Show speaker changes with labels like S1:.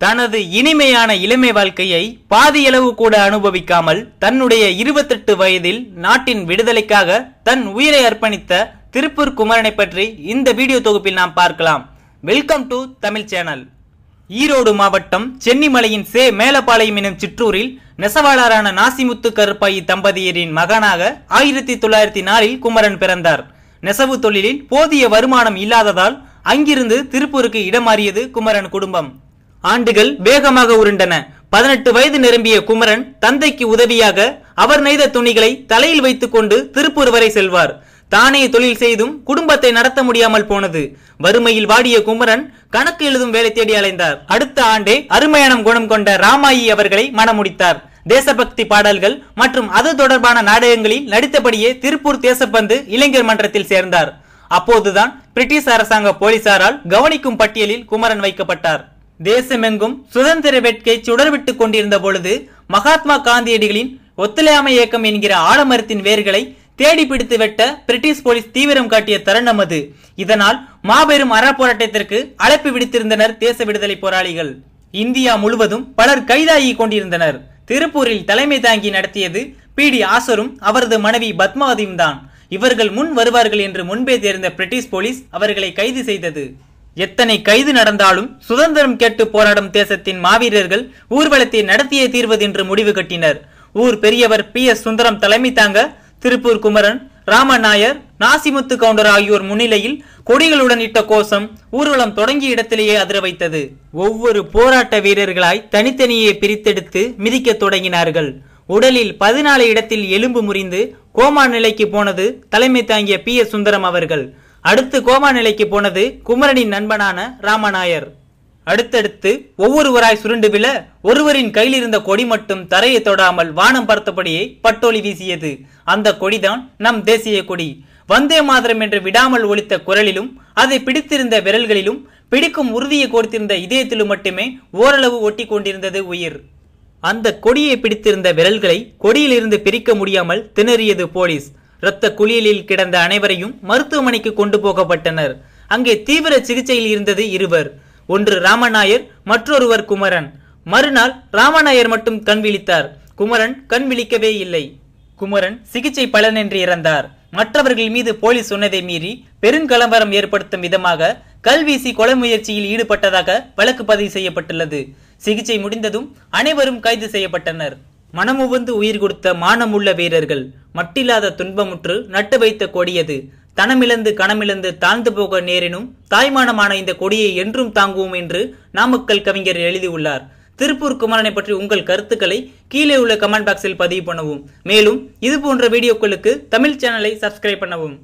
S1: தனது இனிமையான இளமை வாழ்க்கையை பாதியளவு கூட அனுபவிக்காமல் தன்னுடைய இருபத்தெட்டு வயதில் நாட்டின் விடுதலைக்காக தன் உயிரை அர்ப்பணித்த திருப்பூர் குமரனை பற்றி இந்த வீடியோ தொகுப்பில் நாம் பார்க்கலாம். Welcome to Tamil channel. Erode மாவட்டம் சென்னிமலையின் சே மேலப்பாளையம் எனும் சிற்றூரில் நெசவாளரான நாசிமுத்து கருப்பாயி தம்பதியரின் மகனாக ஆயிரத்தி தொள்ளாயிரத்தி நாலில் குமரன் பிறந்தார். நெசவு தொழிலில் போதிய வருமானம் இல்லாததால் அங்கிருந்து திருப்பூருக்கு இடமாறியது குமரன் குடும்பம். ஆண்டுகள் வேகமாக உருண்டன. பதினெட்டு வயது நிரம்பிய குமரன் தந்தைக்கு உதவியாக அவர் நெய்த துணிகளை தலையில் வைத்துக்கொண்டு திருப்பூர் வரை செல்வார். தானே தொழில் செய்தும் குடும்பத்தை நடத்த முடியாமல் போனது. வறுமையில் வாடிய குமரன் கணக்கு எழுதும் வேலை தேடி அலைந்தார். அடுத்த ஆண்டே அருமையானம் குணம் கொண்ட ராமாயி அவர்களை மணமுடித்தார். தேசபக்தி பாடல்கள் மற்றும் அது தொடர்பான நாடகங்களில் நடித்தபடியே திருப்பூர் தேசப்பந்து இளைஞர் மன்றத்தில் சேர்ந்தார். அப்போதுதான் பிரிட்டிஷ் அரசாங்க போலீசாரால் கவனிக்கும் பட்டியலில் குமரன் வைக்கப்பட்டார். தேசமெங்கும் சுதந்திர வேட்கை சுடர்விட்டுக் கொண்டிருந்த பொழுது மகாத்மா காந்தியடிகளின் ஒத்துழையாமை இயக்கம் என்கிற ஆலமரத்தின் வேர்களை தேடி பிடித்து வெட்ட பிரிட்டிஷ் போலீஸ் தீவிரம் காட்டிய தருணம் அது. இதனால் மாபெரும் அறப்போராட்டத்திற்கு அழைப்பு விடுத்திருந்தனர் தேச விடுதலை போராளிகள். இந்தியா முழுவதும் பலர் கைதாகி கொண்டிருந்தனர். திருப்பூரில் தலைமை தாங்கி நடத்தியது பி. டி. ஆசரும் அவரது மனைவி பத்மாவதியும் தான் இவர்கள் முன் வருவார்கள் என்று முன்பே தெரிந்த பிரிட்டிஷ் போலீஸ் அவர்களை கைது செய்தது. எத்தனை கைது நடந்தாலும் சுதந்திரம் கேட்டு போராடும் தேசத்தின் மாவீரர்கள் ஊர்வலத்தை நடத்தியே தீர்வது என்று முடிவு கட்டினர். ஊர் பெரியவர் பி. எஸ். சுந்தரம் தலைமை தாங்க திருப்பூர் குமரன் ராமநாயர் நாசிமுத்து கவுண்டர் ஆகியோர் முன்னிலையில் கொடிகளுடன் இட்ட கோஷம் ஊர்வலம் தொடங்கிய இடத்திலேயே அதிர வைத்தது. ஒவ்வொரு போராட்ட வீரர்களாய் தனித்தனியே பிரித்தெடுத்து மிதிக்கத் தொடங்கினார்கள். உடலில் பதினாலு இடத்தில் எலும்பு முறிந்து கோமா நிலைக்கு போனது தலைமை தாங்கிய பி. எஸ். சுந்தரம் அவர்கள். அடுத்து கோமா நிலைக்கு போனது குமரனின் நண்பனான ராமநாயர். அடுத்தடுத்து ஒவ்வொருவராய் சுருண்டு விழ ஒருவரின் கையில் இருந்த கொடி மட்டும் தரையை தொடாமல் வானம் பார்த்தபடியே பட்டோலி வீசியது. அந்த கொடிதான் நம் தேசிய கொடி. வந்தே மாதரம் என்று விடாமல் ஒலித்த குரலிலும் அதை பிடித்திருந்த விரல்களிலும் பிடிக்கும் உறுதியை கொடுத்திருந்த இதயத்திலும் மட்டுமே ஓரளவு ஒட்டி கொண்டிருந்தது உயிர். அந்த கொடியை பிடித்திருந்த விரல்களை கொடியிலிருந்து பிரிக்க முடியாமல் திணறியது போலீஸ். இரத்த குளியலில் கிடந்த அனைவரையும் மருத்துவமனைக்கு கொண்டு போகப்பட்டனர். அங்கே தீவிர சிகிச்சையில் இருந்தது இருவர். ஒன்று ராமநாயர் மற்றொருவர் குமரன். மறுநாள் ராமநாயர் மட்டும் கண் விழித்தார். குமரன் கண் விழிக்கவே இல்லை. குமரன் சிகிச்சை பலனின்றி இறந்தார். மற்றவர்கள் மீது போலீஸ் சொன்னதை மீறி பெருங்கலவரம் ஏற்படுத்தும் விதமாக கல்வீசி கொலை முயற்சியில் ஈடுபட்டதாக வழக்கு பதிவு செய்யப்பட்டுள்ளது. சிகிச்சை முடிந்ததும் அனைவரும் கைது செய்யப்பட்டனர். மனமுவந்து உயிர் கொடுத்த மானமுள்ள வீரர்கள். மட்டில்லாத துன்பமுற்று நட்டு வைத்த கொடியது. தனமிழந்து கணமிழந்து தாழ்ந்து போக நேரினும் தாய்மானமான இந்த கொடியை என்றும் தாங்குவோம் என்று நாமக்கல் கவிஞர் எழுதியுள்ளார். திருப்பூர் குமரனை பற்றி உங்கள் கருத்துக்களை கீழே உள்ள கமெண்ட் பாக்ஸில் பதிவு பண்ணவும். மேலும் இது போன்ற வீடியோக்களுக்கு தமிழ் சேனலை சப்ஸ்கிரைப் பண்ணவும்.